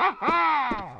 ha!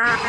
Ah!